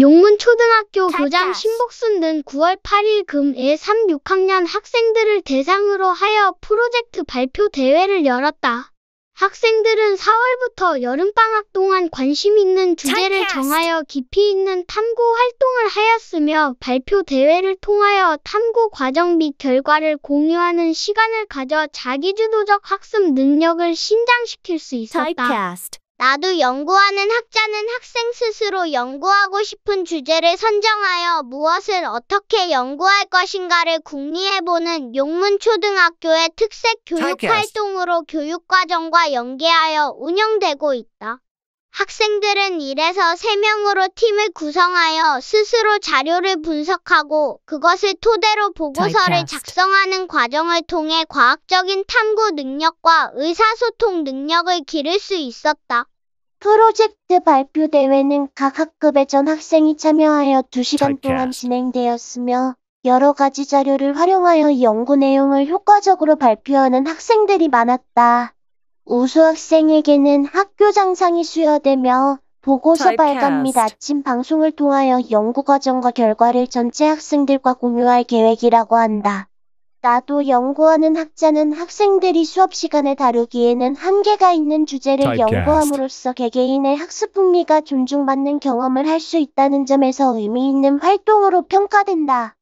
용문초등학교 교장 Typecast. 신복순 등 9월 8일 금1 3, 6학년 학생들을 대상으로 하여 프로젝트 발표 대회를 열었다. 학생들은 4월부터 여름방학 동안 관심 있는 주제를. 정하여 깊이 있는 탐구 활동을 하였으며 발표 대회를 통하여 탐구 과정 및 결과를 공유하는 시간을 가져 자기주도적 학습 능력을 신장시킬 수 있었다. 나도 연구하는 학자는 학생 스스로 연구하고 싶은 주제를 선정하여 무엇을 어떻게 연구할 것인가를 궁리해보는 용문초등학교의 특색 교육. 활동으로 교육과정과 연계하여 운영되고 있다. 학생들은 1에서 3명으로 팀을 구성하여 스스로 자료를 분석하고 그것을 토대로 보고서를. 작성하는 과정을 통해 과학적인 탐구 능력과 의사소통 능력을 기를 수 있었다. 프로젝트 발표 대회는 각 학급의 전 학생이 참여하여 2시간 동안. 진행되었으며 여러 가지 자료를 활용하여 연구 내용을 효과적으로 발표하는 학생들이 많았다. 우수 학생에게는 학교 장상이 수여되며 보고서. 발간 및 아침 방송을 통하여 연구 과정과 결과를 전체 학생들과 공유할 계획이라고 한다. 나도 연구하는 학자는 학생들이 수업 시간에 다루기에는 한계가 있는 주제를 Typecast. 연구함으로써 개개인의 학습 흥미가 존중받는 경험을 할 수 있다는 점에서 의미 있는 활동으로 평가된다.